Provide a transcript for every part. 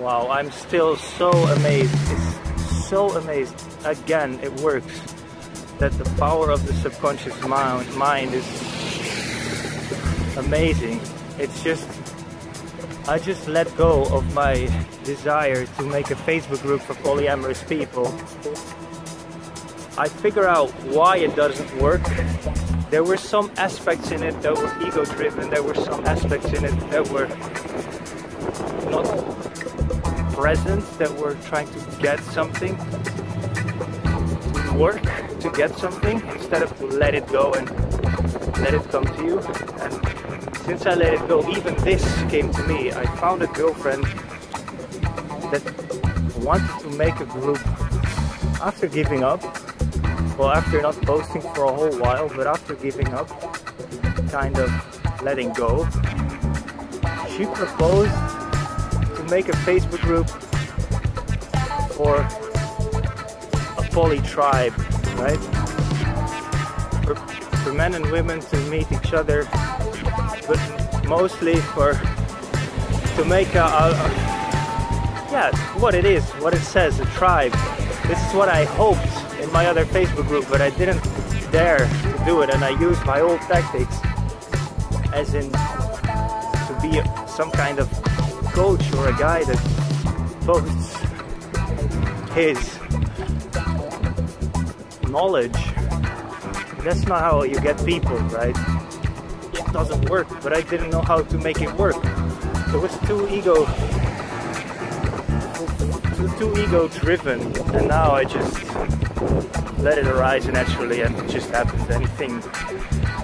Wow, I'm still so amazed. It's so amazed. Again, it works. That the power of the subconscious mind, mind is amazing. It's just, I just let go of my desire to make a Facebook group for polyamorous people. I figure out why it doesn't work. There were some aspects in it that were ego driven, there were some aspects in it that were not present, that were trying to get something, work to get something instead of let it go and let it come to you. And since I let it go, even this came to me. I found a girlfriend that wanted to make a group after giving up. Well, after not posting for a whole while, but after giving up, kind of letting go, she proposed make a Facebook group for a poly tribe, right? For, for men and women to meet each other, but mostly for to make a, a, a yeah, what it is, what it says, a tribe. This is what I hoped in my other Facebook group, but I didn't dare to do it, and I used my old tactics, as in to be some kind of coach or a guy that posts his knowledge. That's not how you get people, right? It doesn't work, but I didn't know how to make it work. It was too ego too ego driven and now I just let it arise naturally and it just happens anything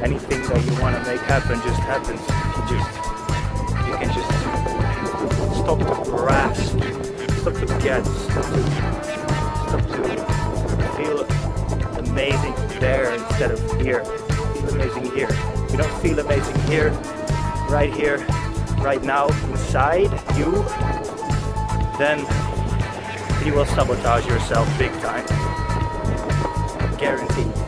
anything that you want to make happen just happens just stop to grasp stop to get stop to stop to feel amazing there instead of here. Feel amazing here. You don't feel amazing here. Right here. Right now. Inside you. Then you will sabotage yourself big time. Guaranteed.